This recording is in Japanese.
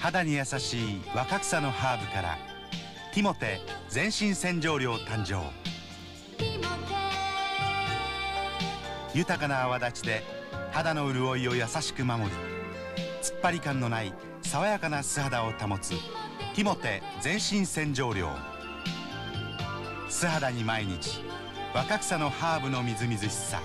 肌に優しい若草のハーブからティモテ全身洗浄料誕生。豊かな泡立ちで肌の潤いを優しく守り突っ張り感のない爽やかな素肌を保つティモテ全身洗浄料素肌に毎日若草のハーブのみずみずしさ。